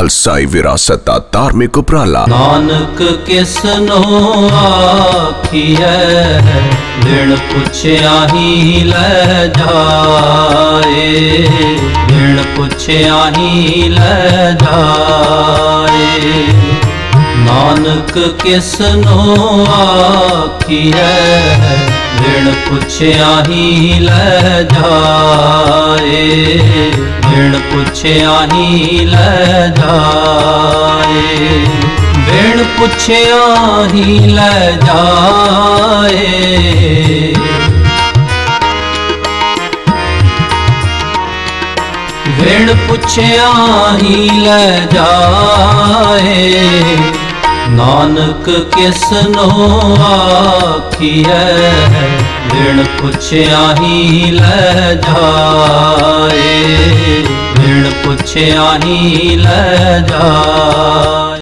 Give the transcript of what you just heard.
ਅਲਸਾਈ ਵਿਰਾਸਤ ਦਾ ਧਾਰਮਿਕ ਉਪਰਾਲਾ। ਨਾਨਕ ਕਿਸਨੋ ਆਖੀਐ, ਬਿਨ ਪੁੱਛਿਆ ਹੀ ਲੈ ਜਾਏ। ਬਿਨ ਪੁੱਛਿਆ ਹੀ ਲੈ ਜਾਏ। ਨਾਨਕ ਕਿਸਨੋ ਆਖੀਐ, ਬਿਨ ਪੁੱਛਿਆ ਹੀ ਲੈ ਜਾਏ। ਬਿਨ ਪੁੱਛਿਆ ਹੀ ਲੈ ਜਾਏ। ਬਿਨ ਪੁੱਛਿਆ ਹੀ ਲੈ ਜਾਏ। ਬਿਨ ਪੁੱਛਿਆ ਹੀ ਲੈ ਜਾਏ। ਨਾਨਕ ਕਿਸਨੋ ਆਖੀਐ? ਬਿਨ ਪੁੱਛਿਆ ਹੀ ਲੈ ਜਾਏ। ਪੁੱਛਿਆ ਹੀ ਲੈ ਜਾਏ